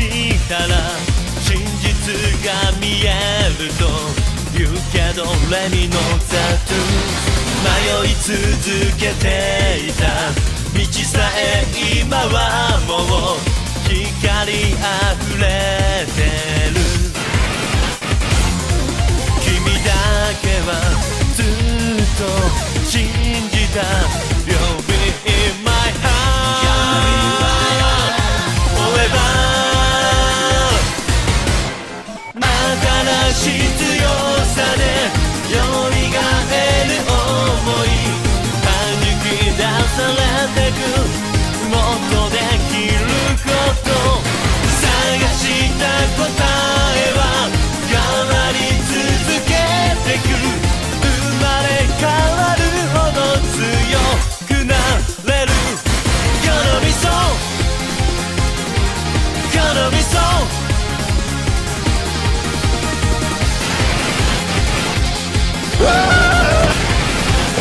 したら真実が見えると言うけどレミのザトゥ迷い続けていた道さえ今はもう光あふれて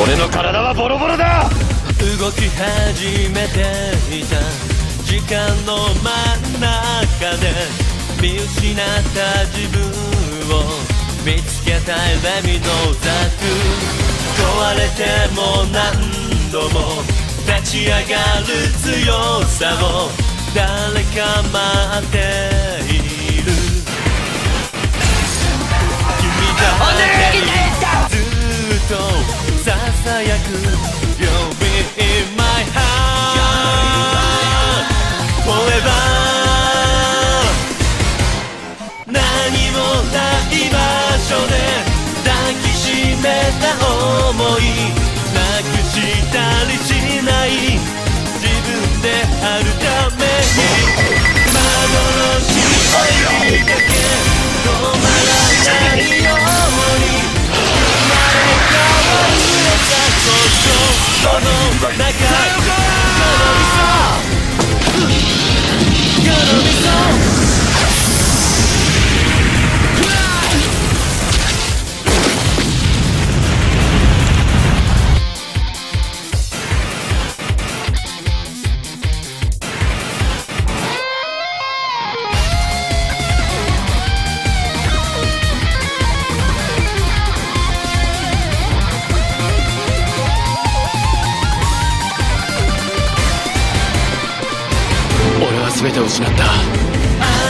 俺の体はボロボロだ。動き始めていた時間の真ん中で見失った自分を見つけたいレミのザク。壊れても何度も立ち上がる強さを誰か待って。全てを失った。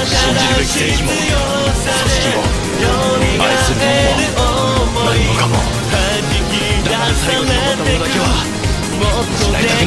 信じるべき正義も組織も愛する者も何もかも。だから最後に残ったものだけはもっとできること